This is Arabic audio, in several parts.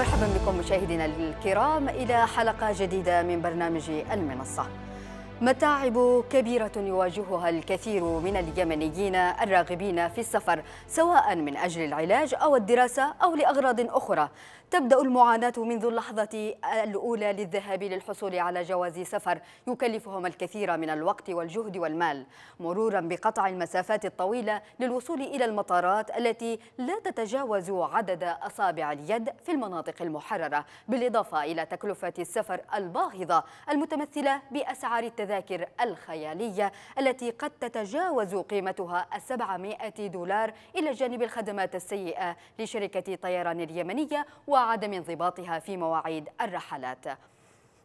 مرحبا بكم مشاهدينا الكرام إلى حلقة جديدة من برنامج المنصة. متاعب كبيرة يواجهها الكثير من اليمنيين الراغبين في السفر سواء من أجل العلاج أو الدراسة أو لأغراض أخرى. تبدأ المعاناة منذ اللحظة الأولى للذهاب للحصول على جواز سفر يكلفهم الكثير من الوقت والجهد والمال. مرورا بقطع المسافات الطويلة للوصول إلى المطارات التي لا تتجاوز عدد أصابع اليد في المناطق المحررة بالإضافة إلى تكلفة السفر الباهظة المتمثلة بأسعار التذاكر. الخيالية التي قد تتجاوز قيمتها السبعمائة دولار إلى جانب الخدمات السيئة لشركة طيران اليمنية وعدم انضباطها في مواعيد الرحلات.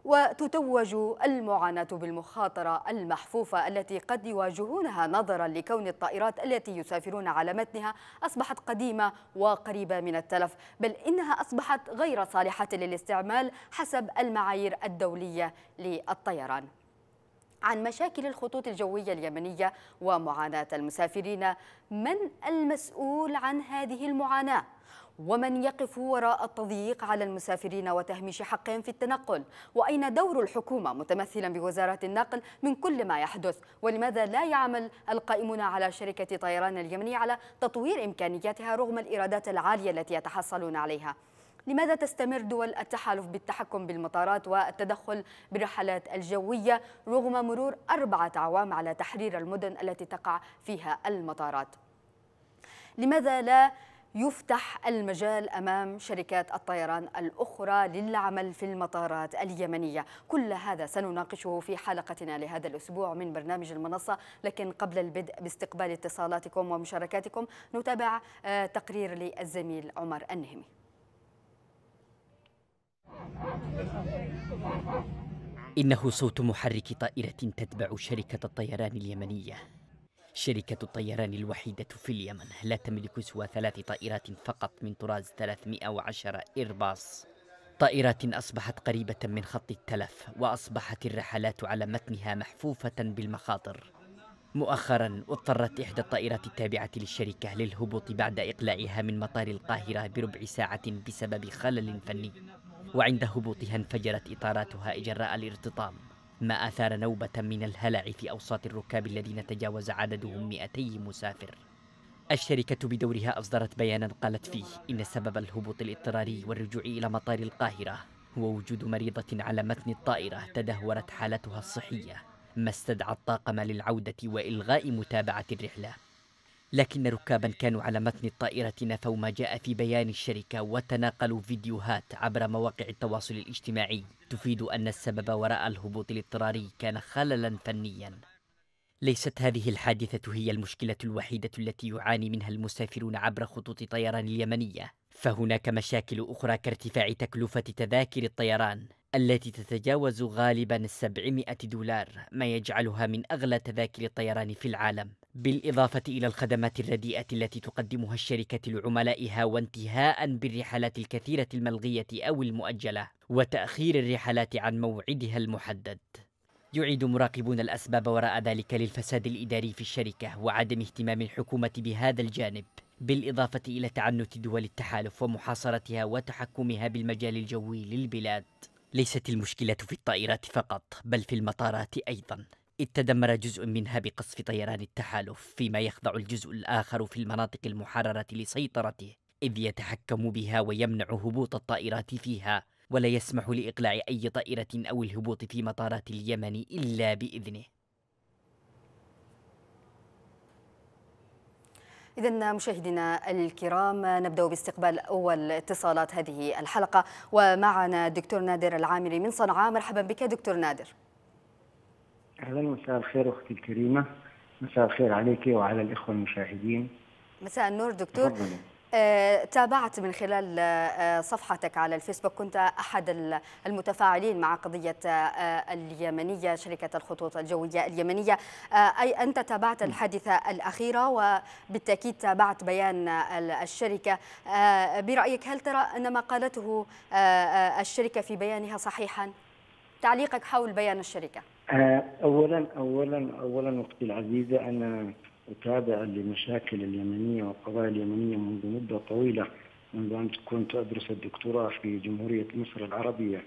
وتتوج المعاناة بالمخاطرة المحفوفة التي قد يواجهونها نظرا لكون الطائرات التي يسافرون على متنها أصبحت قديمة وقريبة من التلف بل إنها أصبحت غير صالحة للاستعمال حسب المعايير الدولية للطيران. عن مشاكل الخطوط الجوية اليمنية ومعاناة المسافرين. من المسؤول عن هذه المعاناة؟ ومن يقف وراء التضييق على المسافرين وتهميش حقهم في التنقل؟ وأين دور الحكومة متمثلا بوزارة النقل من كل ما يحدث؟ ولماذا لا يعمل القائمون على شركة طيران اليمنية على تطوير إمكانياتها رغم الإيرادات العالية التي يتحصلون عليها؟ لماذا تستمر دول التحالف بالتحكم بالمطارات والتدخل بالرحلات الجوية رغم مرور أربعة أعوام على تحرير المدن التي تقع فيها المطارات؟ لماذا لا يفتح المجال أمام شركات الطيران الأخرى للعمل في المطارات اليمنية، كل هذا سنناقشه في حلقتنا لهذا الأسبوع من برنامج المنصة، لكن قبل البدء باستقبال اتصالاتكم ومشاركاتكم نتابع تقرير للزميل عمر النهمي. إنه صوت محرك طائرة تتبع شركة الطيران اليمنية. شركة الطيران الوحيدة في اليمن لا تملك سوى ثلاث طائرات فقط من طراز 310 إيرباص طائرات أصبحت قريبة من خط التلف وأصبحت الرحلات على متنها محفوفة بالمخاطر. مؤخرا اضطرت إحدى الطائرات التابعة للشركة للهبوط بعد إقلاعها من مطار القاهرة بربع ساعة بسبب خلل فني. وعند هبوطها انفجرت إطاراتها إجراء الارتطام. ما أثار نوبة من الهلع في أوساط الركاب الذين تجاوز عددهم 200 مسافر. الشركة بدورها أصدرت بيانا قالت فيه إن سبب الهبوط الاضطراري والرجوع إلى مطار القاهرة هو وجود مريضة على متن الطائرة تدهورت حالتها الصحية ما استدعى الطاقم للعودة وإلغاء متابعة الرحلة. لكن ركابا كانوا على متن الطائرة نفوا ما جاء في بيان الشركة وتناقلوا فيديوهات عبر مواقع التواصل الاجتماعي. تفيد أن السبب وراء الهبوط الاضطراري كان خللا فنيا. ليست هذه الحادثة هي المشكلة الوحيدة التي يعاني منها المسافرون عبر خطوط طيران اليمنية. فهناك مشاكل أخرى كارتفاع تكلفة تذاكر الطيران التي تتجاوز غالبا السبعمائة دولار ما يجعلها من أغلى تذاكر الطيران في العالم. بالإضافة إلى الخدمات الرديئة التي تقدمها الشركة لعملائها وانتهاء بالرحلات الكثيرة الملغية أو المؤجلة وتأخير الرحلات عن موعدها المحدد. يعيد مراقبون الأسباب وراء ذلك للفساد الإداري في الشركة وعدم اهتمام الحكومة بهذا الجانب بالإضافة إلى تعنت دول التحالف ومحاصرتها وتحكمها بالمجال الجوي للبلاد. ليست المشكلة في الطائرات فقط بل في المطارات أيضا. إذ تدمر جزء منها بقصف طيران التحالف فيما يخضع الجزء الآخر في المناطق المحررة لسيطرته إذ يتحكم بها ويمنع هبوط الطائرات فيها ولا يسمح لإقلاع أي طائرة أو الهبوط في مطارات اليمن إلا بإذنه. إذا مشاهدينا الكرام نبدأ باستقبال أول اتصالات هذه الحلقة ومعنا الدكتور نادر العامري من صنعاء. مرحبا بك دكتور نادر. أهلا مساء الخير أختي الكريمة. مساء الخير عليك وعلى الإخوة المشاهدين. مساء النور دكتور. تفضلي. آه، تابعت من خلال آه، صفحتك على الفيسبوك. كنت أحد المتفاعلين مع قضية آه، اليمنية شركة الخطوط الجوية اليمنية. أي أنت تابعت الحادثة الأخيرة وبالتأكيد تابعت بيان الشركة. برأيك هل ترى أن ما قالته الشركة في بيانها صحيحا؟ تعليقك حول بيان الشركة. أولا أولا أولا أختي العزيزة أنا أتابع لمشاكل اليمنية والقضايا اليمنية منذ مدة طويلة منذ أن كنت أدرس الدكتوراه في جمهورية مصر العربية.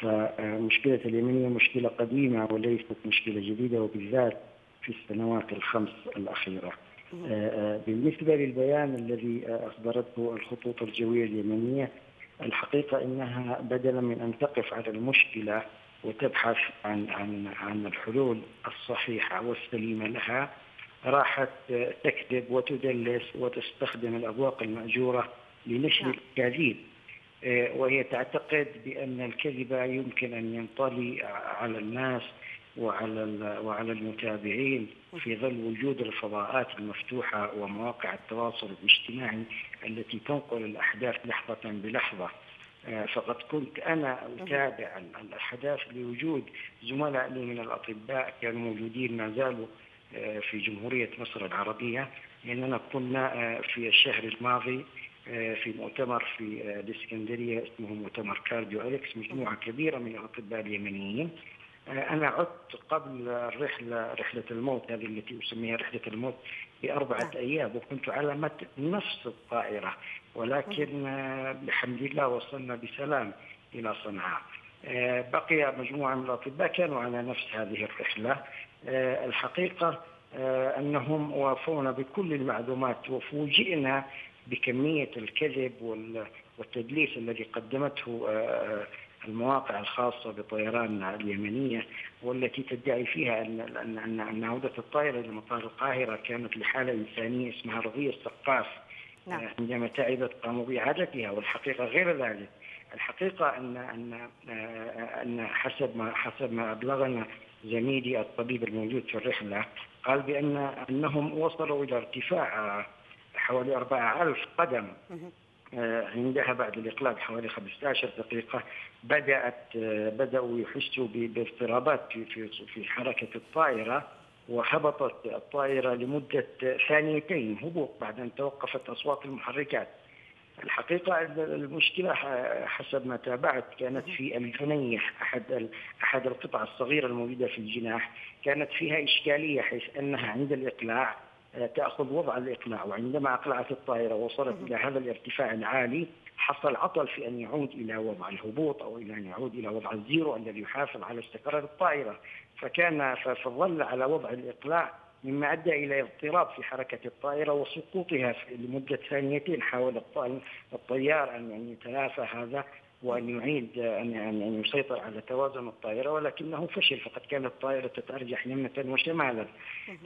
فمشكلة اليمنية مشكلة قديمة وليست مشكلة جديدة وبالذات في السنوات الخمس الأخيرة. بالنسبة للبيان الذي أصدرته الخطوط الجوية اليمنية الحقيقة إنها بدلا من أن تقف على المشكلة وتبحث عن عن عن الحلول الصحيحة والسليمة لها. راحت تكذب وتدلس وتستخدم الأبواق المأجورة لنشر نعم. الأكاذيب وهي تعتقد بأن الكذب يمكن أن ينطلي على الناس وعلى وعلى المتابعين في ظل وجود الفضاءات المفتوحة ومواقع التواصل الاجتماعي التي تنقل الأحداث لحظة بلحظة. آه، فقد كنت أنا اتابع الأحداث لوجود زملاء لي من الأطباء كانوا موجودين ما زالوا آه، في جمهورية مصر العربية لاننا كنا آه، في الشهر الماضي في مؤتمر في الإسكندرية اسمه مؤتمر كارديو إليكس مجموعة كبيرة من الأطباء اليمنيين. أنا عدت قبل الرحلة رحلة الموت هذه التي أسميها رحلة الموت بأربعة نعم. أيام وكنت على متن نفس الطائرة. ولكن آه، بحمد الله وصلنا بسلام إلى صنعاء. آه، بقي مجموعة من الأطباء كانوا على نفس هذه الرحلة. آه، الحقيقة أنهم وافونا بكل المعلومات وفوجئنا بكمية الكذب والتدليس الذي قدمته المواقع الخاصة بطيران اليمنية والتي تدعي فيها أن أن أن عودة الطائرة إلى مطار القاهرة كانت لحالة إنسانية اسمها رضية السقاف. نعم. عندما تعبت قاموا بإعادتها والحقيقة غير ذلك. الحقيقة أن أن أن حسب ما حسب ما أبلغنا زميلي الطبيب الموجود في الرحلة قال بأن أنهم وصلوا إلى ارتفاع حوالي 4000 قدم. آه، عندها بعد الإقلاع بحوالي 15 دقيقة بدأت آه، بدأوا يحسوا باضطرابات في في في حركة الطائرة. وهبطت الطائرة لمدة ثانيتين. هبوط بعد أن توقفت أصوات المحركات. الحقيقة المشكلة حسب ما تابعت كانت في الجنيح. أحد أحد القطع الصغيرة الموجودة في الجناح كانت فيها إشكالية حيث أنها عند الإقلاع تأخذ وضع الإقلاع وعندما أقلعت الطائرة وصلت إلى هذا الارتفاع العالي حصل عطل في أن يعود إلى وضع الهبوط أو إلى أن يعود إلى وضع الزيرو الذي يحافظ على استقرار الطائرة. فكان فظل على وضع الإقلاع مما أدى إلى اضطراب في حركة الطائرة وسقوطها لمدة ثانيتين. حاول الطيار أن يتلافى هذا وأن يعيد أن أن يسيطر على توازن الطائرة ولكنه فشل فقد كانت الطائرة تتأرجح يمنة وشمالا.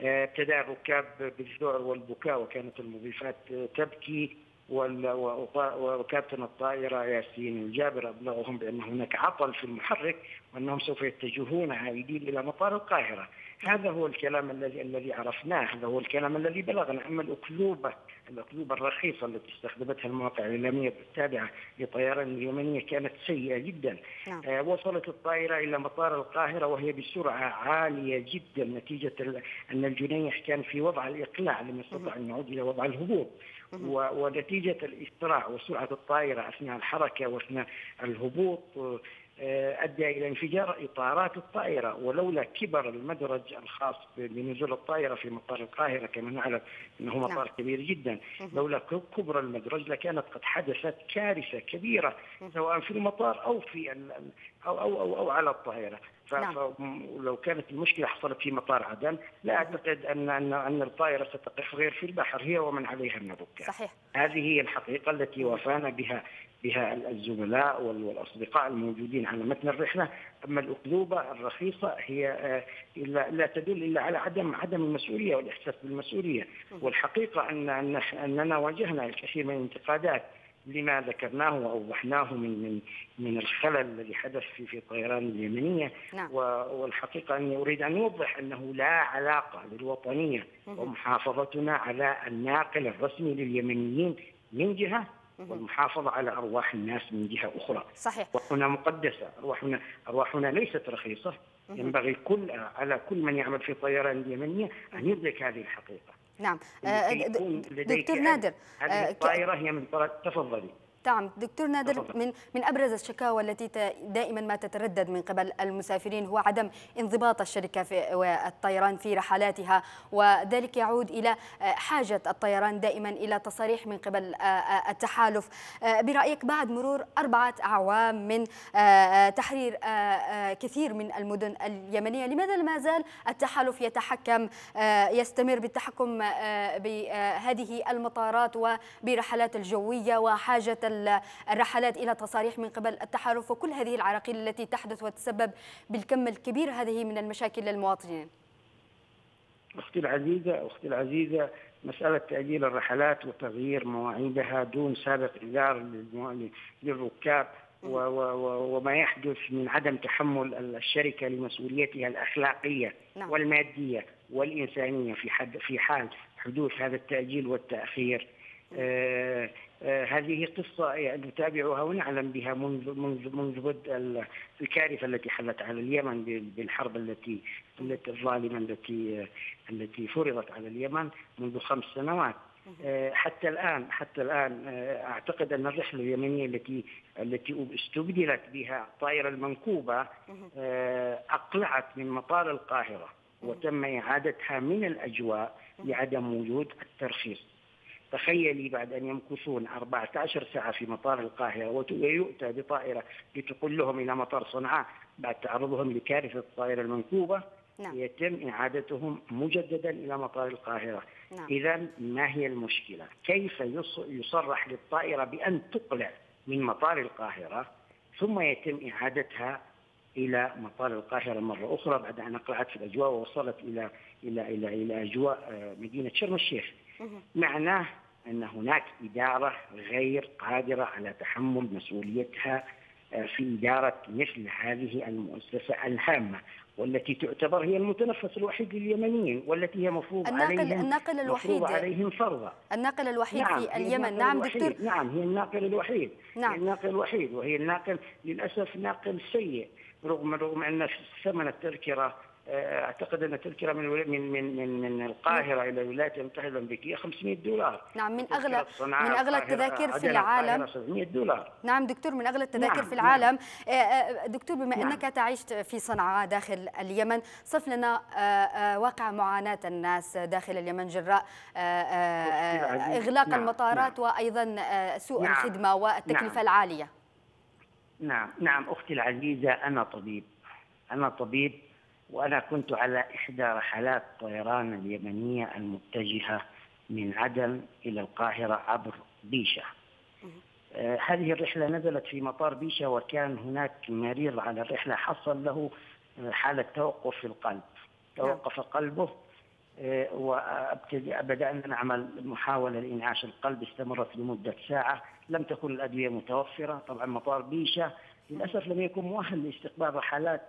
آه، ابتدأ الركاب بالذعر والبكاء وكانت المضيفات تبكي وكابتن الطائرة ياسين الجابر أبلغهم بأن هناك عطل في المحرك وأنهم سوف يتجهون عائدين إلى مطار القاهرة. هذا هو الكلام الذي الذي عرفناه هذا هو الكلام الذي بلغنا. أما الاكذوبه الاكذوبه الرخيصة التي استخدمتها المواقع الإعلامية التابعه لطيران اليمنية كانت سيئة جدا. نعم. آه وصلت الطائرة إلى مطار القاهرة وهي بسرعة عالية جدا نتيجة أن الجنيح كان في وضع الإقلاع لم يستطع أن يعود إلى وضع الهبوط. ونتيجة الإسراع وسرعة الطائرة أثناء الحركة وأثناء الهبوط أدى إلى انفجار إطارات الطائرة ولولا كبر المدرج الخاص بنزول الطائرة في مطار القاهرة كما نعلم إنه مطار نعم. كبير جدا لولا كبر المدرج لكانت قد حدثت كارثة كبيرة سواء في المطار أو في أو, أو, أو, أو على الطائرة. نعم. فلو كانت المشكلة حصلت في مطار عدن لا أعتقد أن أن أن الطائرة ستقف غير في البحر هي ومن عليها من الركاب. صحيح. هذه هي الحقيقة التي وافانا بها بها الزملاء والأصدقاء الموجودين على متن الرحلة، أما الاكذوبه الرخيصة هي آه، لا تدل إلا على عدم عدم المسؤولية والإحساس بالمسؤولية، والحقيقة أن أننا واجهنا الكثير من الانتقادات لما ذكرناه وأوضحناه من من من الخلل الذي حدث في في الطيران اليمنية. نعم. والحقيقة أني أريد أن أوضح أنه لا علاقة للوطنية ومحافظتنا على الناقل الرسمي لليمنيين من جهة والمحافظة على أرواح الناس من جهة أخرى. صحيح. أرواحنا مقدسة. أرواحنا أرواحنا ليست رخيصة. ينبغي كل على كل من يعمل في الطيران اليمنية أن يدرك هذه الحقيقة. نعم. آه، دكتور نادر هذه آه، الطائرة هي من تفضلي. نعم دكتور نادر من من أبرز الشكاوى التي دائما ما تتردد من قبل المسافرين هو عدم انضباط الشركة في والطيران في رحلاتها وذلك يعود إلى حاجة الطيران دائما إلى تصاريح من قبل التحالف. برأيك بعد مرور أربعة أعوام من تحرير كثير من المدن اليمنية لماذا ما زال التحالف يتحكم يستمر بالتحكم بهذه المطارات وبرحلات الجوية وحاجة الرحلات إلى تصاريح من قبل التحالف وكل هذه العراقيل التي تحدث وتسبب بالكم الكبير هذه من المشاكل للمواطنين. أختي العزيزة أختي العزيزة مسألة تأجيل الرحلات وتغيير مواعيدها دون سابق إنذار للركاب وما يحدث من عدم تحمل الشركة لمسؤوليتها الأخلاقية نعم. والمادية والإنسانية في حد في حال حدوث هذا التأجيل والتأخير. هذه قصة يعني نتابعها ونعلم بها منذ منذ منذ بدء الكارثة التي حلت على اليمن بالحرب التي التي الظالمة التي التي فرضت على اليمن منذ خمس سنوات. آه، حتى الآن حتى الآن آه، أعتقد أن الرحلة اليمنية التي التي استبدلت بها الطائرة المنكوبة أقلعت من مطار القاهرة وتم إعادتها من الأجواء لعدم وجود الترخيص. تخيلي بعد أن يمكثون 14 ساعة في مطار القاهرة ويؤتى بطائرة لتقول لهم إلى مطار صنعاء بعد تعرضهم لكارثة الطائرة المنكوبة نعم. يتم إعادتهم مجددا إلى مطار القاهرة نعم. إذا ما هي المشكلة كيف يصرح للطائرة بأن تقلع من مطار القاهرة ثم يتم إعادتها إلى مطار القاهرة مرة أخرى بعد أن أقلعت في الأجواء ووصلت إلى إلى إلى إلى أجواء آه، مدينة شرم الشيخ معناه أن هناك إدارة غير قادرة على تحمل مسؤوليتها آه، في إدارة مثل هذه المؤسسة الهامة والتي تعتبر هي المتنفس الوحيد لليمنيين والتي هي مفروض الناقل عليهم الناقل الوحيد. مفروض عليهم فرضا. الناقل الوحيد نعم في اليمن. نعم دكتور. نعم هي الناقل الوحيد. نعم. الناقل الوحيد وهي الناقل للأسف ناقل سيء رغم رغم أن ثمن التذكرة آه، أعتقد أن التذكره من من من من, من القاهرة إلى الولايات المتحدة الأمريكية 500 دولار. نعم من اغلى من أغلى التذاكر في العالم. 700 دولار. نعم دكتور من أغلى التذاكر نعم في العالم. نعم آه، آه، دكتور بما نعم. أنك تعيش في صنعاء داخل اليمن صف لنا واقع معاناة الناس داخل اليمن جراء إغلاق نعم المطارات نعم. وأيضا سوء نعم الخدمة والتكلفة نعم. العالية. نعم نعم. أختي العزيزة أنا طبيب. أنا طبيب وأنا كنت على إحدى رحلات الطيران اليمنية المتجهة من عدن إلى القاهرة عبر بيشة. آه هذه الرحلة نزلت في مطار بيشة وكان هناك مريض على الرحلة حصل له آه، حالة توقف في القلب. توقف نعم. قلبه آه وبدأنا نعمل محاولة لإنعاش القلب استمرت لمدة ساعة. لم تكن الأدوية متوفرة. طبعا مطار بيشة للأسف لم يكن مؤهل لاستقبال رحلات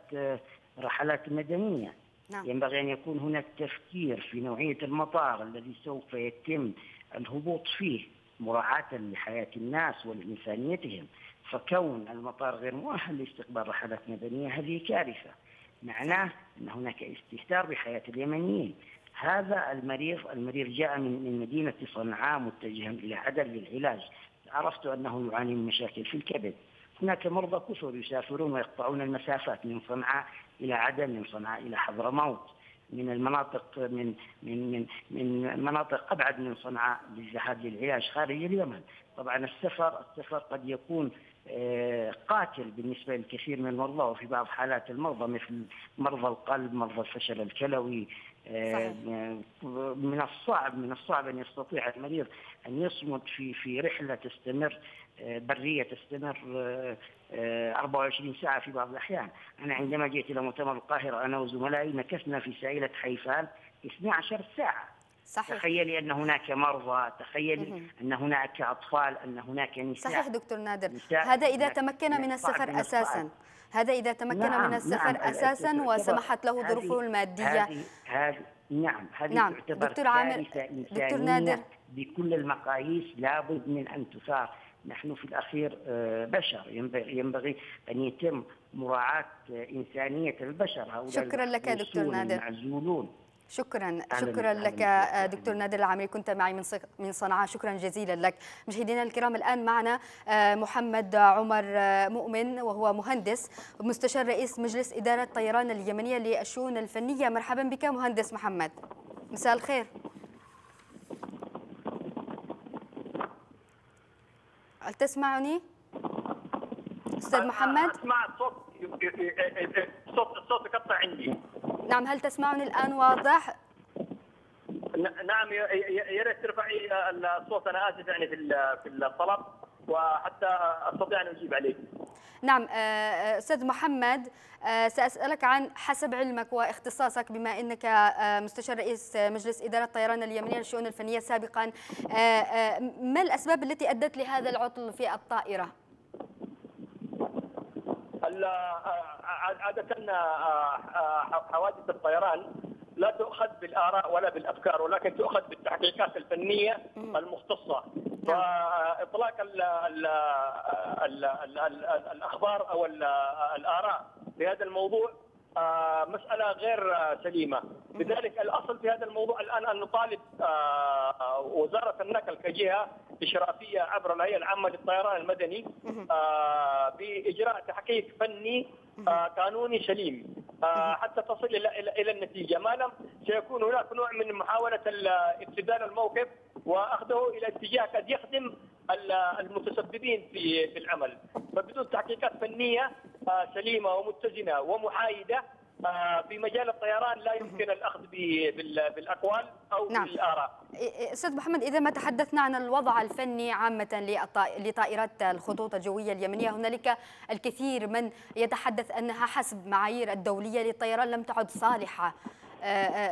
رحلات مدنية. نعم. ينبغي أن يكون هناك تفكير في نوعية المطار الذي سوف يتم الهبوط فيه مراعاة لحياة الناس ولإنسانيتهم. فكون المطار غير مؤهل لاستقبال رحلات مدنية هذه كارثة. معناه أن هناك استهتار بحياة اليمنيين. هذا المريض المريض جاء من من مدينة صنعاء متجها إلى عدن للعلاج. عرفت أنه يعاني من مشاكل في الكبد. هناك مرضى كثر يسافرون ويقطعون المسافات من صنعاء إلى عدن من صنعاء إلى حضرموت من المناطق من من من من مناطق أبعد من صنعاء للذهاب للعلاج خارج اليمن، طبعا السفر السفر قد يكون آه، قاتل بالنسبة للكثير من المرضى وفي بعض حالات المرضى مثل مرضى القلب، مرضى الفشل الكلوي آه، صحيح. من الصعب من الصعب أن يستطيع المريض أن يصمد في في رحلة تستمر برية تستمر 24 آه، ساعة في بعض الأحيان، أنا عندما جئت إلى مؤتمر القاهرة أنا وزملائي مكثنا في سائلة حيفان 12 ساعة. صحيح. تخيلي أن هناك مرضى، تخيلي أن هناك أطفال، أن هناك نساء صحيح دكتور نادر، نساء هذا إذا تمكن من السفر أساسا. هذا إذا تمكن نعم من السفر نعم أساسا وسمحت له ظروفه المادية. هذه هذه نعم هذه نعم. تعتبر دكتور عامر دكتور نادر بكل المقاييس لابد من أن تثار نحن في الأخير آه، بشر. ينبغي أن يتم مراعاة إنسانية البشر. هؤلاء شكرا لك دكتور نادر. المعزولون. شكرا شكرا لك دكتور نادر العامري كنت معي من من صنعاء. شكرا جزيلا لك. مشاهدينا الكرام الآن معنا محمد عمر مؤمن وهو مهندس مستشار رئيس مجلس إدارة طيران اليمنية للشؤون الفنية. مرحبا بك مهندس محمد. مساء الخير. هل تسمعني؟ أستاذ محمد؟ أسمع الصوت. الصوت الصوت يقطع عندي. نعم هل تسمعني الآن واضح؟ نعم يا ريت ترفعي الصوت. أنا آسف يعني في في الطلب وحتى أستطيع أن أجيب عليه نعم أستاذ محمد سأسألك عن حسب علمك واختصاصك بما إنك مستشار رئيس مجلس إدارة الطيران اليمنية للشؤون الفنية سابقا ما الأسباب التي أدت لهذا العطل في الطائرة؟ عادة حوادث الطيران لا تؤخذ بالآراء ولا بالأفكار ولكن تؤخذ بالتحقيقات الفنية المختصة فإطلاق ال ال ال ال ال الأخبار أو الآراء في هذا الموضوع مسألة غير سليمة. لذلك الأصل في هذا الموضوع الآن أن نطالب وزارة النقل كجهة إشرافية عبر الهيئة العامة للطيران المدني بإجراء تحقيق فني قانوني سليم. حتى تصل إلى إلى النتيجة. ما لم سيكون هناك نوع من محاولة ابتذال الموقف وأخذه إلى اتجاه قد يخدم المتسببين في في العمل. فبدون تحقيقات فنية سليمة ومتزنة ومحايدة في مجال الطيران لا يمكن الأخذ بالأقوال أو نعم. بالآراء. أستاذ محمد إذا ما تحدثنا عن الوضع الفني عامة لطائرات الخطوط الجوية اليمنية هنالك الكثير من يتحدث أنها حسب معايير الدولية للطيران لم تعد صالحة.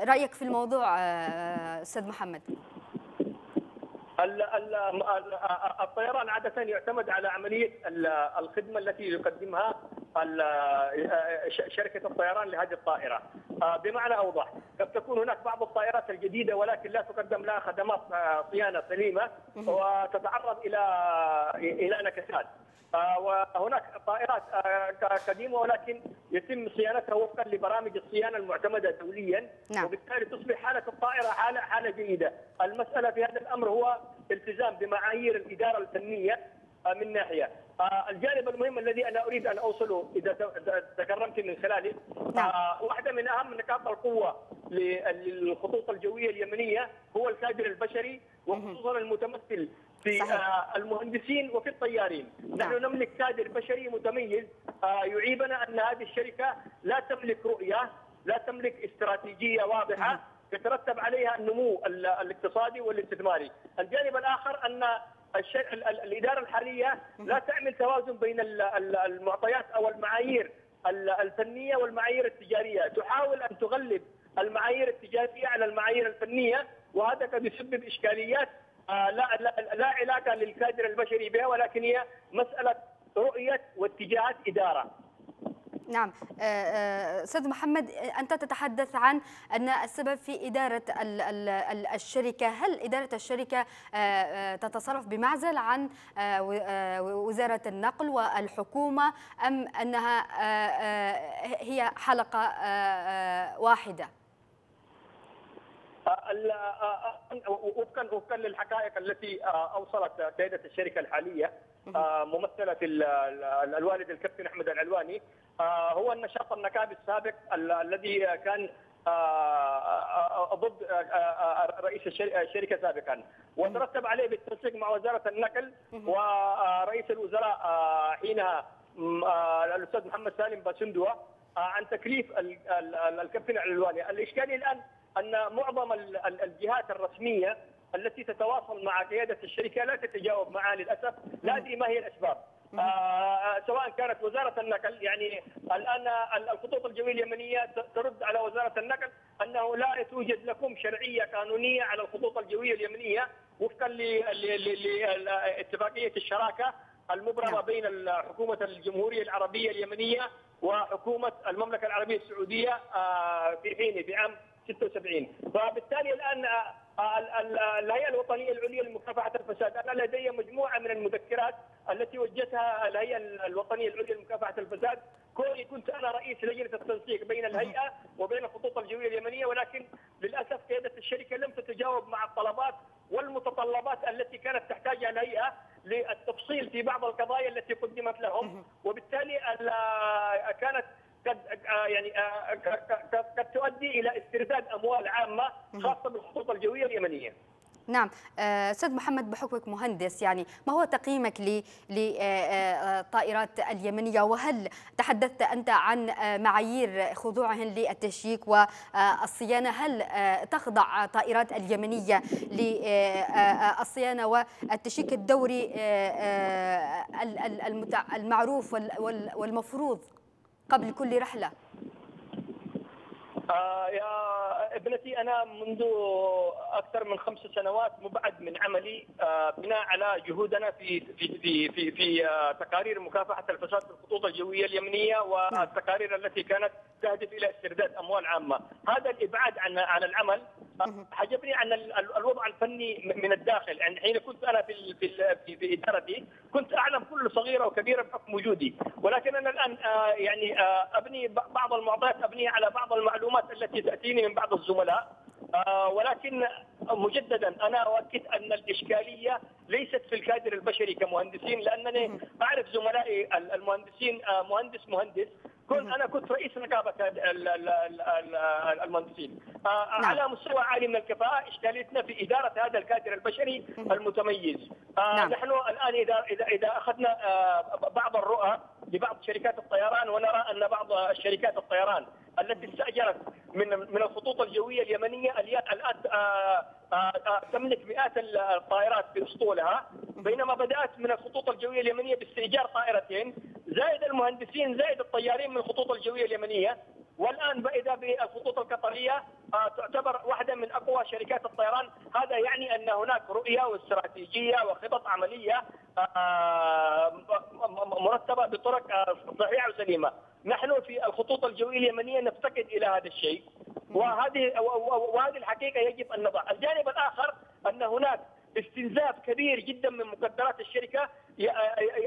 رأيك في الموضوع أستاذ محمد؟ الطيران عادة يعتمد على عملية الخدمة التي يقدمها شركة الطيران لهذه الطائرة. بمعنى أوضح قد تكون هناك بعض الطائرات الجديدة ولكن لا تقدم لها خدمات صيانة سليمة وتتعرض إلى إلى نكسات وهناك طائرات قديمة ولكن يتم صيانتها وفقا لبرامج الصيانة المعتمدة دوليا. نعم. وبالتالي تصبح حالة الطائرة حالة حالة جيدة، المسألة في هذا الأمر هو التزام بمعايير الإدارة الفنية من ناحية، الجانب المهم الذي أنا أريد أن أوصله إذا تكرمت من خلاله نعم. واحدة من أهم نقاط القوة للخطوط الجوية اليمنية هو الكادر البشري وخصوصا المتمثل في صحيح. المهندسين وفي الطيارين. نعم. نحن نملك كادر بشري متميز. يعيبنا أن هذه الشركة لا تملك رؤية لا تملك استراتيجية واضحة يترتب عليها النمو الاقتصادي والاستثماري. الجانب الآخر أن الإدارة الحالية لا تعمل توازن بين المعطيات أو المعايير الفنية والمعايير التجارية تحاول أن تغلب المعايير التجارية على المعايير الفنية وهذا قد يسبب إشكاليات لا لا, لا علاقة للكادر البشري بها ولكن هي مسألة رؤية واتجاهات إدارة. نعم. أستاذ محمد أنت تتحدث عن أن السبب في إدارة الشركة هل إدارة الشركة تتصرف بمعزل عن وزارة النقل والحكومة أم أنها هي حلقة واحدة؟ وفقا وفقا للحقائق التي أوصلت قياده الشركة الحالية ممثلة الوالد الكابتن أحمد العلواني. هو النشاط النكابي السابق الذي كان ضد رئيس الشركة سابقا. وترتب عليه بالتنسيق مع وزارة النقل ورئيس الوزراء حينها الأستاذ محمد سالم باسندوه عن تكليف الكابتن العلواني. الاشكاليه الآن أن معظم الجهات الرسمية التي تتواصل مع قيادة الشركة لا تتجاوب معها للأسف. لا أدري ما هي الأسباب. آه سواء كانت وزارة النقل يعني الآن الخطوط الجوية اليمنية ترد على وزارة النقل أنه لا توجد لكم شرعية قانونية على الخطوط الجوية اليمنية وفقا لاتفاقيه الشراكة المبرمة بين حكومة الجمهورية العربية اليمنية وحكومة المملكة العربية السعودية آه في حين في عام 76 فبالتالي الآن الهيئة الوطنية العليا لمكافحة الفساد. أنا لدي مجموعة من المذكرات التي وجهتها الهيئة الوطنية العليا لمكافحة الفساد. كوني كنت أنا رئيس لجنة التنسيق بين الهيئة وبين الخطوط الجوية اليمنية ولكن للأسف الشركة لم تتجاوب مع الطلبات والمتطلبات التي كانت تحتاجها الهيئة للتفصيل في بعض القضايا التي قدمت لهم. وبالتالي كانت قد يعني قد تؤدي إلى استرداد أموال عامة خاصة بالخطوط الجوية اليمنية. نعم. آه، أستاذ محمد بحكمك مهندس يعني ما هو تقييمك للطائرات اليمنية؟ وهل تحدثت أنت عن معايير خضوعهن للتشييك والصيانة؟ هل تخضع طائرات اليمنية للصيانه والتشييك الدوري المعروف والمفروض؟ قبل كل رحلة. آه يا ابنتي أنا منذ أكثر من خمس سنوات مبعد من عملي آه بناء على جهودنا في في في في, في آه تقارير مكافحة الفساد في الخطوط الجوية اليمنية والتقارير التي كانت تهدف إلى استرداد أموال عامة، هذا الإبعاد عن عن العمل حجبني عن الوضع الفني من الداخل، يعني حين كنت أنا في في في إدارتي كنت أعلم كل صغيرة وكبيرة بحكم وجودي، ولكن أنا الآن آه يعني آه أبني بعض المعطيات ابنيها على بعض المعلومات التي تأتيني من بعض الزملاء آه ولكن مجددا أنا أؤكد أن الإشكالية ليست في الكادر البشري كمهندسين لأنني أعرف زملائي المهندسين آه مهندس مهندس. كنت أنا كنت رئيس نقابه المهندسين. آه نعم. على مستوى عالي من الكفاءة إشكاليتنا في إدارة هذا الكادر البشري المتميز. نعم. نحن الآن اذا اذا إذا أخذنا بعض الرؤى لبعض شركات الطيران ونرى أن بعض شركات الطيران التي استأجرت من من الخطوط الجوية اليمنية الان تملك مئات الطائرات في اسطولها بينما بدأت من الخطوط الجوية اليمنية باستئجار طائرتين. زائد المهندسين زائد الطيارين من الخطوط الجوية اليمنية. والآن إذا بالخطوط القطرية تعتبر واحدة من أقوى شركات الطيران. هذا يعني أن هناك رؤية واستراتيجية وخطط عملية مرتبة بطرق صحيحة وسليمة. نحن في الخطوط الجوية اليمنية نفتقد إلى هذا الشيء. وهذه وهذه الحقيقة يجب أن نضع. الجانب الآخر أن هناك استنزاف كبير جدا من مقدرات الشركة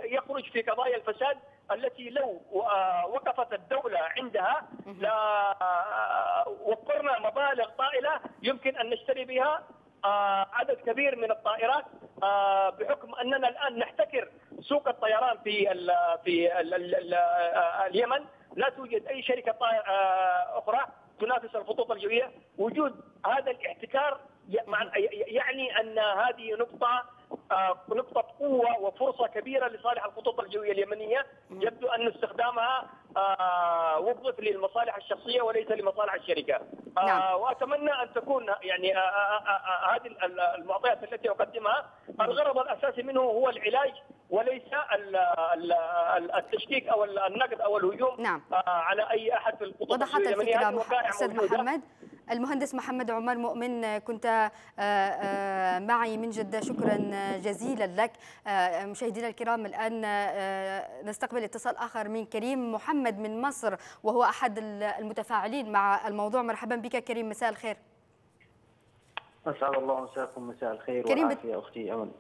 يخرج في قضايا الفساد التي لو وقفت الدولة عندها وفرنا مبالغ طائلة يمكن أن نشتري بها عدد كبير من الطائرات بحكم أننا الآن نحتكر سوق الطيران في ال في ال ال اليمن لا توجد أي شركة أخرى تنافس الخطوط الجوية. وجود هذا الاحتكار يعني أن هذه نقطة نقطة قوة وفرصة كبيرة لصالح الخطوط الجوية اليمنية. يبدو أن استخدامها وظف للمصالح الشخصية وليس لمصالح الشركة. نعم. وأتمنى أن تكون يعني هذه المعطيات التي أقدمها. الغرض الأساسي منه هو العلاج وليس التشكيك أو النقد أو الهجوم. نعم. على أي أحد في الخطوط وضحت الفكرة أستاذ محمد. المهندس محمد عمر مؤمن كنت معي من جدة شكرا جزيلا لك. مشاهدينا الكرام الآن نستقبل اتصال آخر من كريم محمد من مصر وهو أحد المتفاعلين مع الموضوع. مرحبا بك كريم مساء الخير. أسعد الله مساكم مساء الخير كريم والعافية أختي أمل.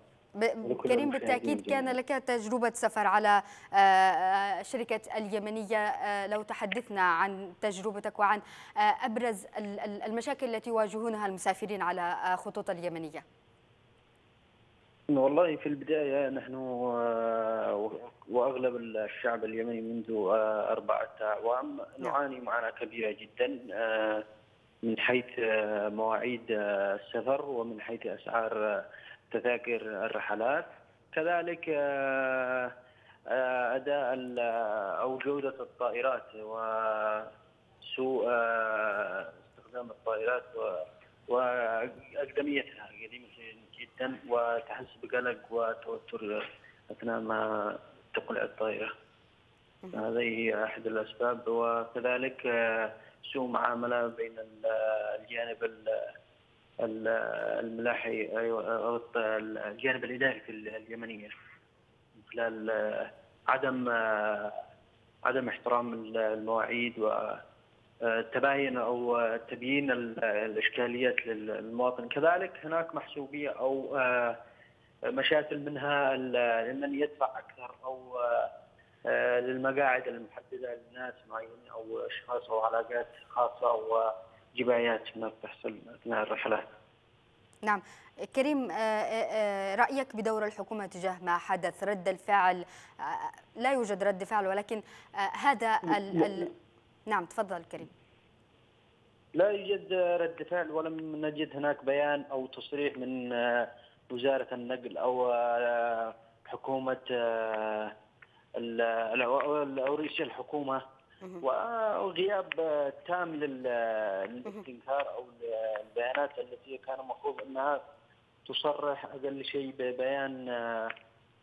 كريم بالتأكيد كان لك تجربة سفر على شركة اليمنية لو تحدثنا عن تجربتك وعن أبرز المشاكل التي يواجهونها المسافرين على خطوط اليمنية. والله في البداية نحن وأغلب الشعب اليمني منذ أربعة أعوام نعاني معاناة كبيرة جدا من حيث مواعيد السفر ومن حيث أسعار تذاكر الرحلات. كذلك أداء أو جودة الطائرات وسوء استخدام الطائرات وأقدميتها قديمة جدا وتحس بقلق وتوتر أثناء ما تقلع الطائرة. هذه هي أحد الأسباب. وكذلك سوء معاملة بين الجانب الملاحي أو الجانب الإداري في اليمنية. من خلال عدم عدم احترام المواعيد وتباين أو تبيين الإشكاليات للمواطن. كذلك هناك محسوبية أو مشاكل منها لمن يدفع أكثر أو للمقاعد المحددة لناس معينين أو أشخاص أو علاقات خاصة أو جبايات ما بتحصل أثناء الرحلات. نعم. كريم رأيك بدور الحكومة تجاه ما حدث؟ رد الفعل لا يوجد رد فعل ولكن هذا ال ال نعم تفضل كريم. لا يوجد رد فعل ولم نجد هناك بيان أو تصريح من وزارة النقل أو حكومة أو رئيس الحكومة وغياب تام للاستنكار أو البيانات التي كان المفروض أنها تصرح أقل شيء ببيان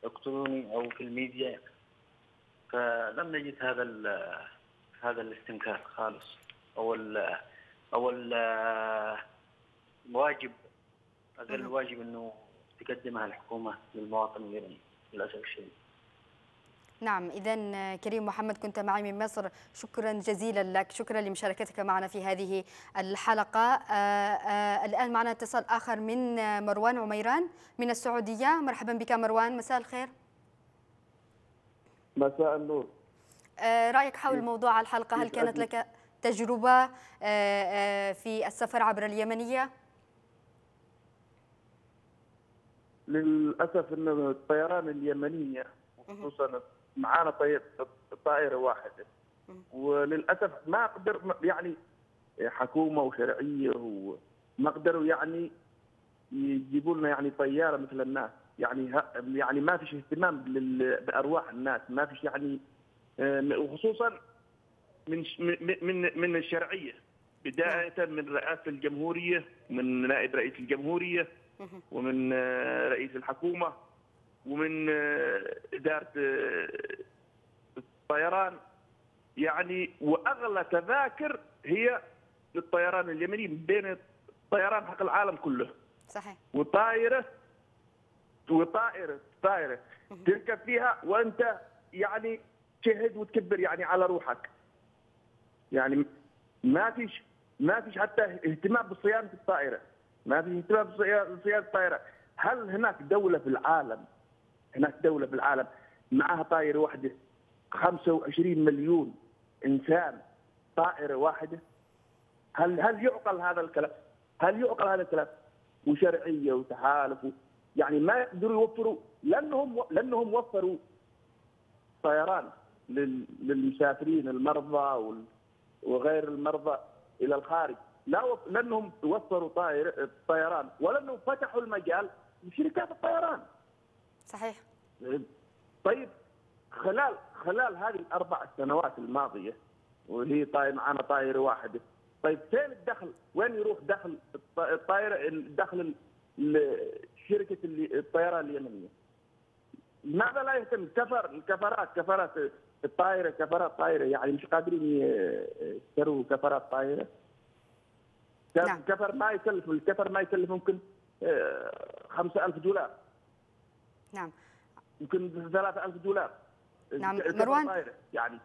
إلكتروني أو في الميديا. فلم نجد هذا هذا الاستنكار خالص. أو ال أو الواجب أقل واجب إنه تقدمها الحكومة للمواطن اليمني للأسف الشديد. نعم إذا كريم محمد كنت معي من مصر. شكرا جزيلا لك. شكرا لمشاركتك معنا في هذه الحلقة. آآ آآ الآن معنا اتصال آخر من مروان عميران من السعودية. مرحبا بك مروان. مساء الخير. مساء النور. رأيك حول موضوع الحلقة؟ هل كانت لك تجربة؟ في السفر عبر اليمنية؟ للأسف أن الطيران اليمنية خصوصا معانا طيب طائرة واحدة. وللأسف ما قدر يعني حكومة وشرعية وما قدروا يعني يجيبوا لنا يعني طيارة مثل الناس. يعني يعني ما فيش اهتمام بأرواح الناس. ما فيش يعني وخصوصا من من من الشرعية. بداية من رئاسة الجمهورية من نائب رئيس الجمهورية ومن رئيس الحكومة. ومن إدارة الطيران. يعني وأغلى تذاكر هي للطيران اليمني بين الطيران حق العالم كله. صحيح. وطائرة وطائرة طائرة. تركب فيها وأنت يعني تشهد وتكبر يعني على روحك. يعني ما فيش ما فيش حتى اهتمام بصيانة الطائرة. ما في اهتمام بصيانة الطائرة. هل هناك دولة في العالم هناك دولة في العالم معها طائرة واحدة 25 مليون إنسان طائرة واحدة هل هل يعقل هذا الكلام؟ هل يعقل هذا الكلام؟ وشرعية وتحالف يعني ما يقدروا يوفروا لأنهم لأنهم وفروا طيران للمسافرين المرضى وغير المرضى إلى الخارج لا. لأنهم وفروا طائر طيران ولأنهم فتحوا المجال لشركات الطيران صحيح طيب خلال خلال هذه الأربع سنوات الماضية وهي طاير معنا طائره واحدة طيب فين الدخل؟ وين يروح دخل الطائرة دخل شركة الطيران اليمنية؟ لماذا لا يهتم كفر الكفرات كفرات الطائرة كفرات طائرة يعني مش قادرين يشتروا كفرات طائرة نعم. كفر ما يكلف الكفر ما يكلف ممكن 5000 دولار نعم. يمكن 3000 دولار. نعم. مروان يعني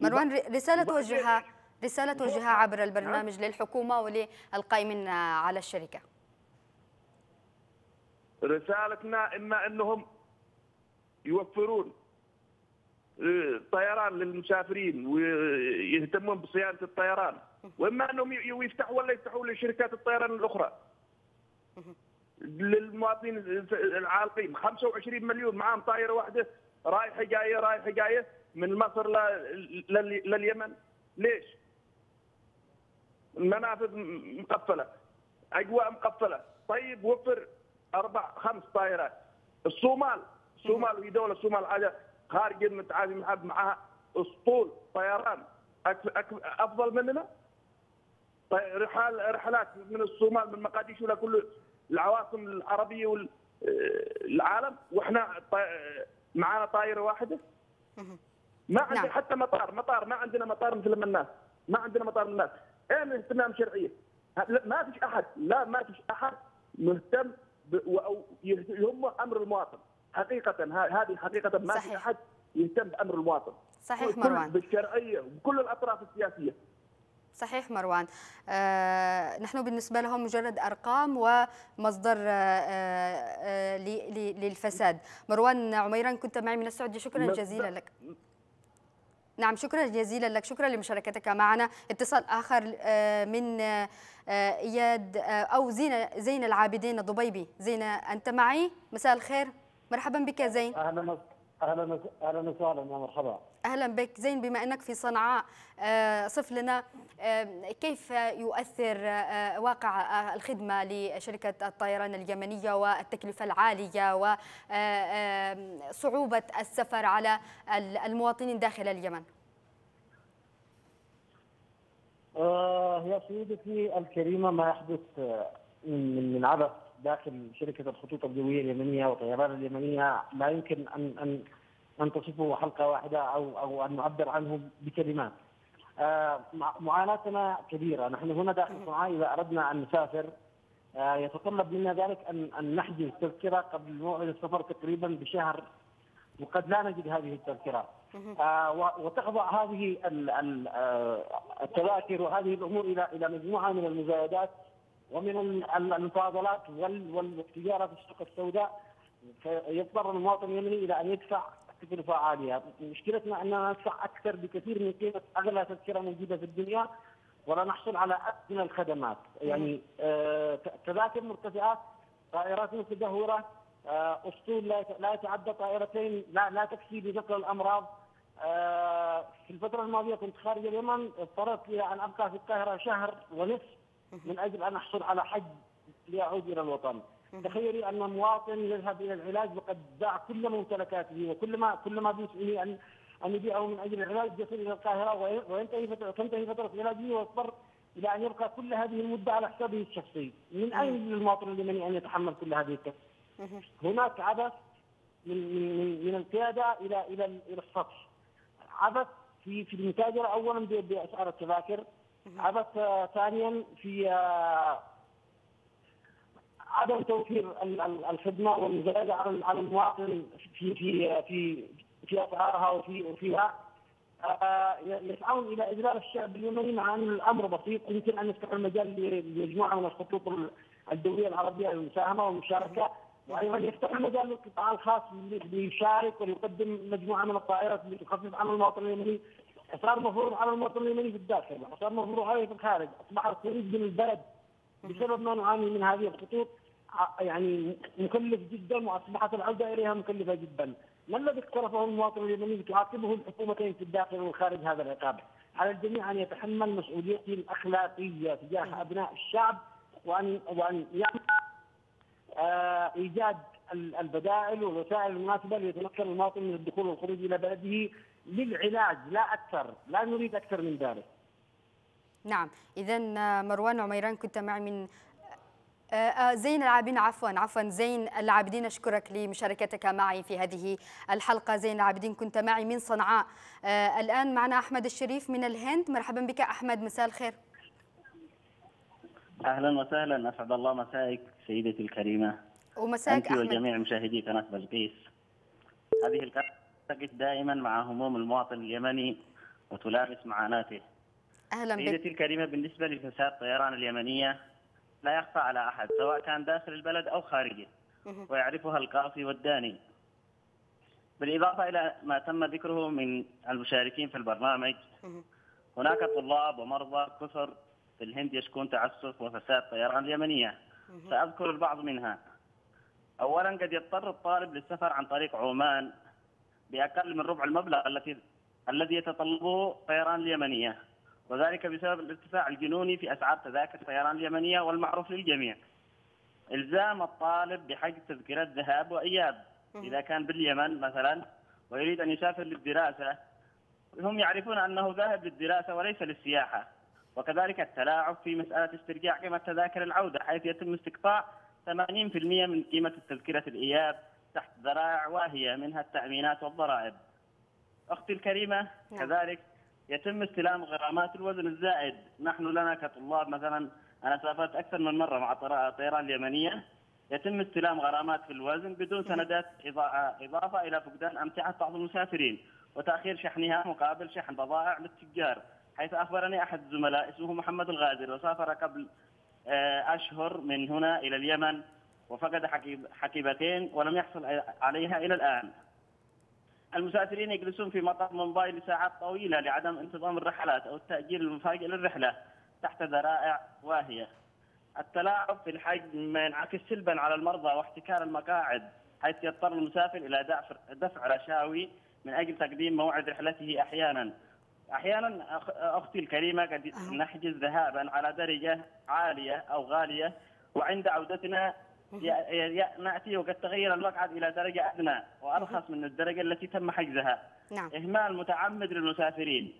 مروان رسالة توجهها رسالة توجهها عبر البرنامج نعم. للحكومة وللقائمين على الشركة. رسالتنا إما أنهم يوفرون طيران للمسافرين ويهتمون بصيانة الطيران وإما أنهم يفتحوا ولا يفتحوا لشركات الطيران الأخرى. للمواطنين العالقين. 25 مليون معاهم طائرة واحدة رايحة جاية رايحة جاية من مصر لليمن. ليش؟ المنافذ مقفلة. أجواء مقفلة. طيب وفر أربع خمس طائرات. الصومال الصومال وهي دولة الصومال حاجة خارج محب معها أسطول طيران. أفضل مننا؟ رحال رحلات من الصومال من مقاديشو لكل العواصم العربية والعالم وإحنا معانا طائرة واحدة. ما عندنا نعم. حتى مطار مطار ما عندنا مطار مثل ما الناس. ما عندنا مطار من الناس. أين اهتمام شرعيه ما فيش أحد لا ما فيش أحد مهتم أو يهمه أمر المواطن. حقيقة هذه حقيقة ما في أحد يهتم بأمر المواطن. صحيح مروان. بالشرعية وكل الأطراف السياسية. صحيح مروان. آه نحن بالنسبة لهم مجرد أرقام ومصدر آه آه للفساد. مروان عميران كنت معي من السعودية. شكرا جزيلا لك. نعم شكرا جزيلا لك. شكرا لمشاركتك معنا. اتصال آخر آه، من آه، إياد آه، أو زين زين العابدين الضبيبي. زين أنت معي؟ مساء الخير. مرحبا بك زين. أهلا أهلا أهلا وسهلا يا مرحبا. أهلا بك. زين بما إنك في صنعاء آه، صف لنا آه، كيف يؤثر آه، واقع الخدمة لشركة الطيران اليمنية والتكلفة العالية وصعوبه السفر على ال- المواطنين داخل اليمن؟ يا سيدتي الكريمة ما يحدث من عبث. داخل شركة الخطوط الجويه اليمنية والطيران اليمنية لا يمكن ان ان أن تصفه حلقة واحدة أو أو أن نعبر عنه بكلمات. آه مع- معاناتنا كبيرة، نحن هنا داخل صنعاء إذا أردنا أن نسافر آه يتطلب منا ذلك ان أن نحجز تذكره قبل موعد السفر تقريبا بشهر وقد لا نجد هذه التذكرة. آه وتخضع هذه ال- ال- التذاكر وهذه الأمور إلى إلى مجموعة من المزايدات ومن ال- ال- المفاضلات وال- وال- والتجارة في السوق السوداء فيضطر المواطن اليمني إلى أن يدفع تكلفة عالية مشكلتنا أننا ندفع أكثر بكثير من قيمة أغلى تذكرة موجودة في الدنيا ولا نحصل على أدنى الخدمات. يعني آه، تذاكر مرتفعات طائرات متدهورة آه، أسطول لا يتعدى طائرتين لا لا تكفي لنقل الأمراض. آه، في الفترة الماضية كنت خارج اليمن اضطررت إلى أن أبقى في القاهرة شهر ونصف من أجل أن أحصل على حج ليعود إلى الوطن. تخيلي أن مواطن يذهب إلى العلاج وقد باع كل ممتلكاته وكل ما كل ما بوسعه ان أن يبيعه من أجل العلاج يصل إلى القاهرة وي- وينتهي فتره تنتهي فترة علاجه ويضطر إلى أن يبقى كل هذه المدة على حسابه الشخصي. من أين للمواطن اليمني أن يتحمل كل هذه التكلفه؟ هناك عبث من من من, القيادة إلى إلى إلى السطح. عبث في في المتاجرة اولا بأسعار التذاكر. عبث آه، ثانيا في آه، عدم توفير ال- ال- الخدمة والمزايدة على المواطن في في في في أسعارها وفي وفيها. آه، يسعون إلى اذلال الشعب اليمني مع ان الأمر بسيط. يمكن أن يفتح المجال لمجموعة من الخطوط الدولية العربية للمساهمة والمشاركة. وأيضا يفتح المجال للقطاع الخاص ليشارك ويقدم مجموعة من الطائرات اللي تخفف عن المواطن اليمني. صار مفروض على المواطن اليمني في الداخل وصار مفروض عليه في الخارج أصبح الخروج من البلد بسبب ما نعاني من هذه الخطوط يعني مكلف جدا وأصبحت العودة إليها مكلفة جدا. ما الذي اقترفه المواطن اليمني تعاقبه الحكومتين في الداخل والخارج هذا العقاب؟ على الجميع أن يتحمل مسؤوليته الأخلاقية تجاه أبناء الشعب وان وأن يعمل آه، إيجاد ال- البدائل والوسائل المناسبة ليتمكن المواطن من الدخول والخروج إلى بلده للعلاج لا أكثر، لا نريد أكثر من ذلك. نعم. إذا مروان عميران كنت معي من آه، آه، زين العابدين عفوا عفوا زين العابدين أشكرك لمشاركتك معي في هذه الحلقة. زين العابدين كنت معي من صنعاء. آه، الآن معنا أحمد الشريف من الهند. مرحبا بك أحمد مساء الخير. أهلا وسهلا. أسعد الله مسائك سيدتي الكريمة. ومساك أنت أحمد. وجميع مشاهدي قناة بلقيس. هذه القناة تقف دائما مع هموم المواطن اليمني وتلامس معاناته. أهلا بك. سيدتي الكريمة بالنسبة لفساد الطيران اليمنية لا يخفى على أحد سواء كان داخل البلد أو خارجه ويعرفها القاصي والداني. بالإضافة إلى ما تم ذكره من المشاركين في البرنامج هناك طلاب ومرضى كثر في الهند يشكون تعسف وفساد الطيران اليمنية. سأذكر البعض منها. اولا قد يضطر الطالب للسفر عن طريق عمان بأقل من ربع المبلغ التي الذي يتطلبه الطيران اليمنية. وذلك بسبب الارتفاع الجنوني في أسعار تذاكر الطيران اليمنية والمعروف للجميع. إلزام الطالب بحجز تذكرة ذهاب وإياب. إذا كان باليمن مثلا ويريد أن يسافر للدراسة هم يعرفون أنه ذاهب للدراسة وليس للسياحة. وكذلك التلاعب في مسألة استرجاع قيمة تذاكر العودة حيث يتم استقطاع 80% من قيمة تذكرة الإياب. تحت ذرائع واهية منها التأمينات والضرائب. أختي الكريمة نعم. كذلك يتم استلام غرامات الوزن الزائد، نحن لنا كطلاب مثلا أنا سافرت أكثر من مرة مع الطيران اليمنية. يتم استلام غرامات في الوزن بدون سندات إضافة إلى فقدان أمتعة بعض المسافرين وتأخير شحنها مقابل شحن بضائع للتجار، حيث أخبرني أحد الزملاء اسمه محمد الغازر وسافر قبل آه، أشهر من هنا إلى اليمن. وفقد حقيب- حقيبتين ولم يحصل عليها إلى الآن. المسافرين يجلسون في مطار مومباي لساعات طويلة لعدم انتظام الرحلات أو التأجيل المفاجئ للرحلة تحت ذرائع واهية. التلاعب في الحجز مما ينعكس سلبا على المرضى واحتكار المقاعد حيث يضطر المسافر إلى دفع, دفع رشاوي من أجل تقديم موعد رحلته أحيانا. أحيانا أختي الكريمة قد نحجز ذهابا على درجة عالية أو غالية وعند عودتنا نأتي وقد تغير المقعد إلى درجة أدنى وأرخص من الدرجة التي تم حجزها. نعم. إهمال متعمد للمسافرين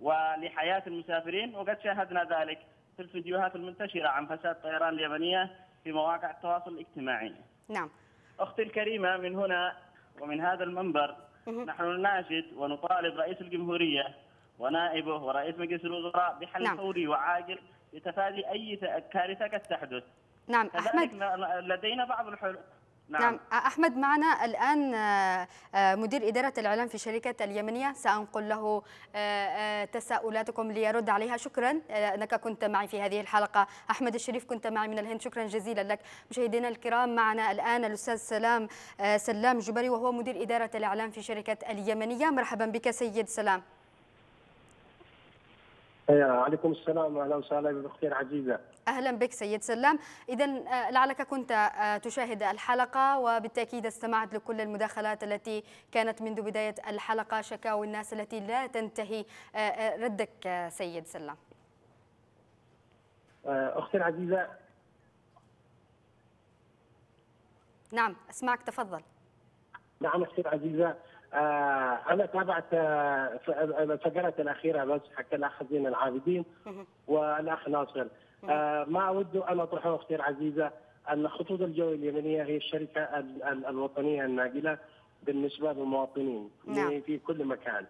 ولحياة المسافرين وقد شاهدنا ذلك في الفيديوهات المنتشرة عن فساد الطيران اليمنية في مواقع التواصل الاجتماعي. نعم. أختي الكريمة من هنا ومن هذا المنبر نحن نناشد ونطالب رئيس الجمهورية ونائبه ورئيس مجلس الوزراء بحل نعم. فوري وعاجل لتفادي أي كارثة قد تحدث. نعم أحمد. لدينا بعض الحلول. نعم. نعم أحمد معنا الآن آه، آه، مدير إدارة الإعلام في شركة اليمنية. سأنقل له آه، تساؤلاتكم ليرد عليها. شكرا. أنك كنت معي في هذه الحلقة. أحمد الشريف كنت معي من الهند. شكرا جزيلا لك. مشاهدينا الكرام معنا الآن الأستاذ سلام سلام جبري وهو مدير إدارة الإعلام في شركة اليمنية. مرحبا بك سيد سلام. عليكم السلام أهلا وسهلا باختي العزيزه أهلا بك سيد سلام. اذا آه، لعلك كنت آه، تشاهد الحلقة وبالتأكيد استمعت لكل المداخلات التي كانت منذ بداية الحلقة شكاوي الناس التي لا تنتهي آه، ردك سيد سلام. أختي العزيزة. نعم أسمعك تفضل. نعم أختي العزيزة. أنا تابعت آه الفقرات الأخيرة بس حق الاخ زين العابدين والأخ ناصر آه ما أود أن اطرحه أختي العزيزة أن الخطوط الجويه اليمنية هي الشركة الوطنية الناقلة بالنسبة للمواطنين نعم. في كل مكان.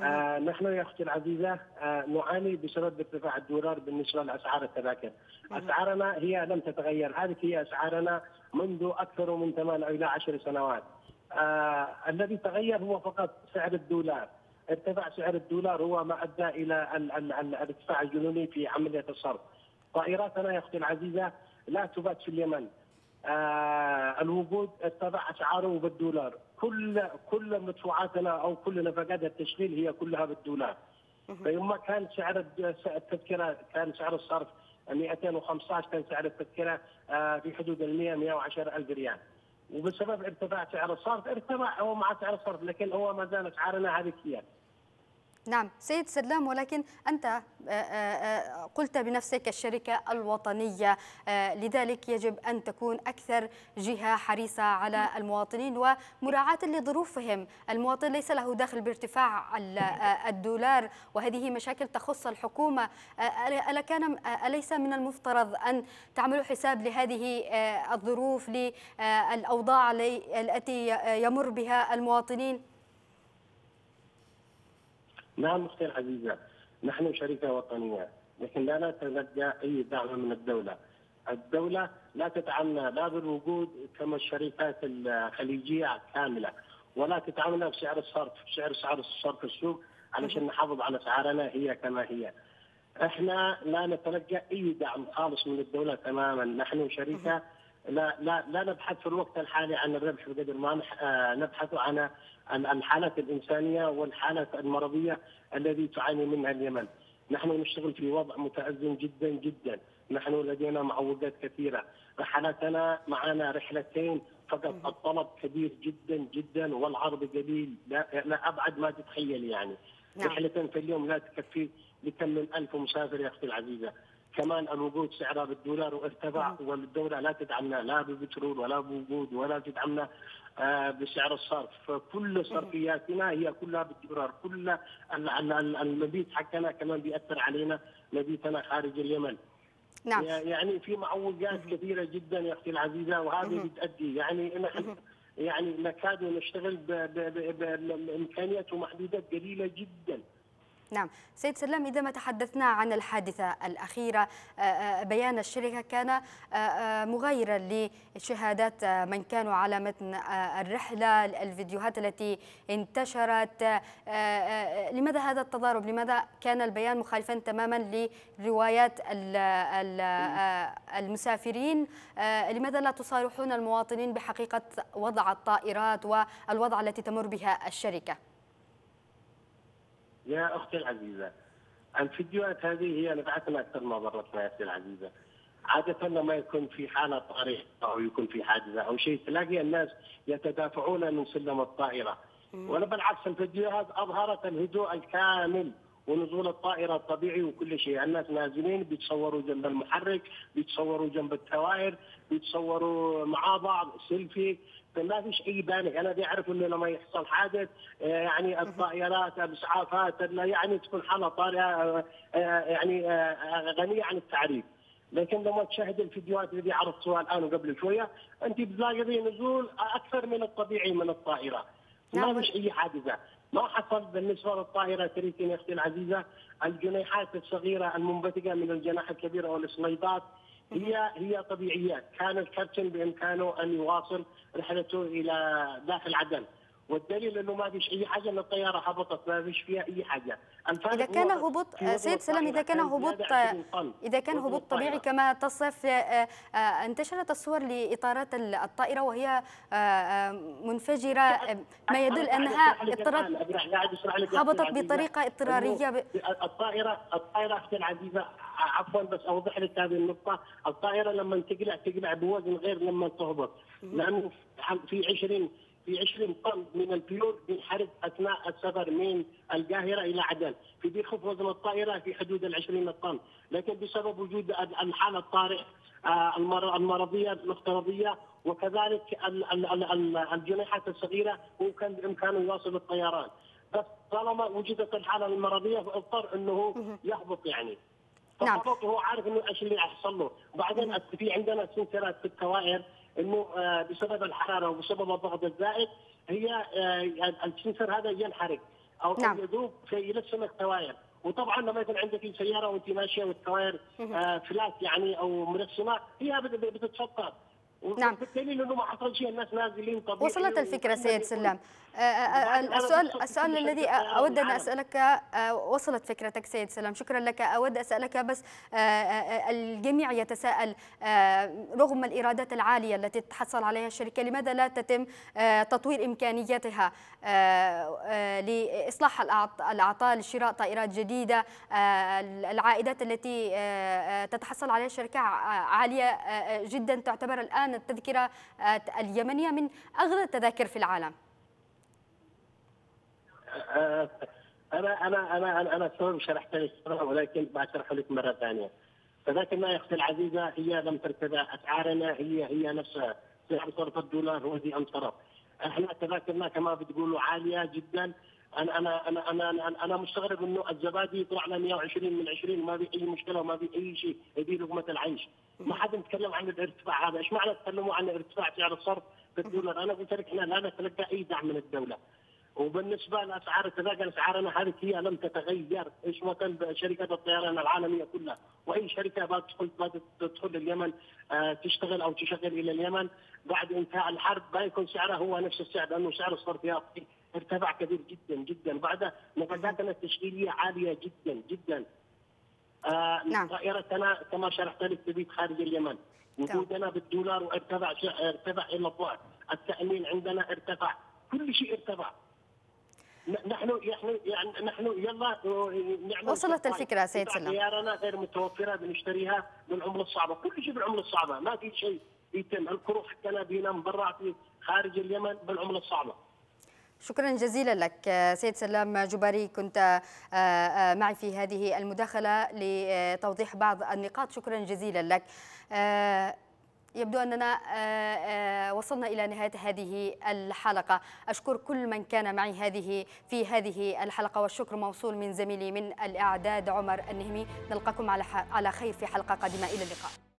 آه نحن يا أختي العزيزة آه نعاني بسبب ارتفاع الدولار بالنسبة لأسعار التذاكر. أسعارنا هي لم تتغير، هذه هي أسعارنا منذ أكثر من ثمان إلى عشر سنوات. آه الذي تغير هو فقط سعر الدولار. ارتفاع سعر الدولار هو ما أدى إلى الارتفاع الجنوني في عملية الصرف. طائراتنا يا أختي العزيزة لا تبات في اليمن. آه الوقود ارتفع أسعاره بالدولار. كل كل مدفوعاتنا أو كل نفقات التشغيل هي كلها بالدولار. فيوم كان سعر التذكرة كان سعر الصرف 215 كان سعر التذكرة آه في حدود ال 100 110 ألف ريال. وبسبب ارتفاع سعر الصرف ارتفع هو مع سعر الصرف لكن هو ما زال اسعارنا هذه هي. نعم سيد سلام ولكن أنت آه، آه، آه، قلت بنفسك الشركة الوطنية لذلك يجب أن تكون أكثر جهة حريصة على المواطنين ومراعاة لظروفهم. المواطن ليس له دخل بارتفاع الدولار وهذه مشاكل تخص الحكومة. ألا كان أليس من المفترض أن تعملوا حساب لهذه الظروف للأوضاع التي يمر بها المواطنين؟ نعم أختي العزيزة نحن شركة وطنية لكن لا نتلقى أي دعم من الدولة. الدولة لا تدعمنا لا بالوجود كما الشركات الخليجية كاملة ولا تدعمنا بسعر الصرف بسعر سعر الصرف السوق علشان نحافظ على اسعارنا هي كما هي. إحنا لا نتلقى أي دعم خالص من الدولة تماما، نحن شركة لا لا لا نبحث في الوقت الحالي عن الربح بقدر ما آه، نبحث عن الحالات الإنسانية والحالات المرضية الذي تعاني منها اليمن. نحن نشتغل في وضع متأزم جدا جدا، نحن لدينا معوقات كثيرة، رحلاتنا معنا رحلتين فقط الطلب كبير جدا جدا والعرض قليل لا, لا أبعد ما تتخيل يعني. نعم. رحلتين في اليوم لا تكفي لكم من ألف مسافر يا أختي العزيزة. كمان الوقود سعرها بالدولار وارتفع والدولة لا تدعمنا لا ببترول ولا بوقود ولا تدعمنا آه، بسعر الصرف. فكل صرفياتنا هي كلها بالدولار. كل المبيت حقنا كمان بيأثر علينا مبيتنا خارج اليمن. نعم. يعني في معوقات كثيرة جدا يا أختي العزيزة وهذه بتؤدي يعني نحن يعني نكاد نشتغل بإمكانيات ومحدودات قليلة جدا. نعم. سيد سلام إذا ما تحدثنا عن الحادثة الأخيرة آه، آه، بيان الشركة كان آه، مغايرا لشهادات من كانوا على متن الرحلة الفيديوهات التي انتشرت لماذا هذا التضارب؟ لماذا كان البيان مخالفا تماما لروايات المسافرين؟ لماذا لا تصارحون المواطنين بحقيقة وضع الطائرات والوضع التي تمر بها الشركة؟ يا أختي العزيزة الفيديوهات هذه هي نفعتنا أكثر ما ضرتنا يا أختي العزيزة. عادة لما يكون في حالة طارئة أو يكون في حادثة أو شيء تلاقي الناس يتدافعون من سلم الطائرة. ولا بالعكس الفيديوهات أظهرت الهدوء الكامل. ونزول الطائرة الطبيعي وكل شيء. الناس نازلين بيتصوروا جنب المحرك بيتصوروا جنب التواير بيتصوروا مع بعض سيلفي. فما فيش أي panic. أنا بيعرف إنه لما يحصل حادث آه، يعني الطائرات الإسعافات يعني تكون حالة طارئة آه، آه، يعني غنية عن التعريف. لكن لما تشاهد الفيديوهات اللي عرضتها الآن وقبل شوية أنت بتلاقي نزول أكثر من الطبيعي من الطائرة. ما نعم. فيش أي حادثة. ما حصل بالنسبة للطائرة تريتين أختي العزيزة الجنيحات الصغيرة المنبثقه من الجناح الكبير أو السليطات هي هي طبيعيات. كان الكابتن بإمكانه أن يواصل رحلته إلى داخل عدن. والدليل إنه ما فيش أي حاجة إن الطيارة هبطت ما فيش فيها أي حاجة. إذا كان هبوط سيد سلام إذا كان هبوط إذا كان هبوط طبيعي كما تصف آه، آه، انتشرت الصور لإطارات الطائرة وهي آه، منفجرة. ما يدل أنها اضطرت هبطت بطريقة اضطرارية. الطائرة الطائرة أختي العزيزه عفوا بس أوضح لك هذه النقطة. الطائرة لما تقلع تقلع بوزن غير لما تهبط. لأنه في 20 في 20 طن من البيور بينحرق أثناء السفر من القاهرة إلى عدن، في بيخف وزن الطائرة في حدود ال 20 طن، لكن بسبب وجود الحالة الطارئة آه، المرضية الافتراضيه وكذلك الجنيحات الصغيرة هو كان بإمكانه يواصل الطيران، بس طالما وجدت الحالة المرضية اضطر إنه يهبط يعني. نعم. هو عارف إنه إيش اللي يحصل له، وبعدين في عندنا سنسرات في الكوائر إنه آه، بسبب الحرارة وبسبب الضغط الزائد هي آه، السنسر هذا ينحرق أو نعم. يذوب في يلسم التواير وطبعا لما يكون عندك سيارة وأنت ماشية والتواير آه، فلات يعني أو مرسمه هي بتتفطر نعم. بالدليل انه ما حصل شيء الناس نازلين طبيعي وصلت الفكرة سيد سلام. السؤال السؤال الذي أود أن أسألك آه، وصلت فكرتك سيد سلام. شكرا لك. أود أسألك بس الجميع يتساءل رغم الإيرادات العالية التي تحصل عليها الشركة لماذا لا تتم تطوير إمكانياتها لإصلاح الأعطال لشراء طائرات جديدة العائدات التي تتحصل عليها الشركة عالية جدا تعتبر الآن التذكرة اليمنية من أغلى التذاكر في العالم. أنا أنا أنا أنا أنا السبب شرحت لك ولكن بشرح لك مرة ثانية. فلكن يا أختي العزيزة هي لم ترتفع أسعارنا هي هي نفسها. سعر صرف الدولار هو الذي انصرف إحنا تذاكرنا كما بتقولوا عالية جدا. أنا أنا أنا أنا أنا, أنا مستغرب إنه الزبادي يطلع لنا 120 من 20 ما في أي مشكلة وما في أي شيء. هذه لقمة العيش. ما حد يتكلم عن الارتفاع هذا. إيش معنى تكلموا عن ارتفاع سعر الصرف في الدولار أنا قلت لك إحنا لا نتلقى أي دعم من الدولة. وبالنسبة لأسعار التذاكر اسعارنا هذه هي لم تتغير. إيش ما كان شركات الطيران العالمية كلها. وأي شركة تدخل تدخل اليمن آه، تشتغل أو تشغل إلى اليمن بعد إنتهاء الحرب بيكون سعرها هو نفس السعر لأنه سعر الصرف ارتفع كثير جدا جدا. بعد نفقاتنا التشغيلية عالية جدا جدا. آه نعم. طائرتنا كما شرحت لك تبيت خارج اليمن. وجودنا بالدولار وارتفع ارتفع إلى الضعف التأمين عندنا ارتفع. كل شيء ارتفع. نحن يعني نحن يلا نعمل وصلت الفكرة سيد سلام سيارنا غير متوفرة بنشتريها بالعمله الصعبة. كل شيء بالعمله الصعبة ما في شيء يتم. الكروت حتى بينام برا في خارج اليمن بالعمله الصعبة. شكرا جزيلا لك سيد سلام جباري. كنت آه، آه، معي في هذه المداخلة لتوضيح بعض النقاط. شكرا جزيلا لك. آه، يبدو أننا آه، آه، وصلنا إلى نهاية هذه الحلقة. أشكر كل من كان معي هذه في هذه الحلقة والشكر موصول من زميلي من الإعداد عمر النهمي. نلقاكم على خير في حلقة قادمة. إلى اللقاء.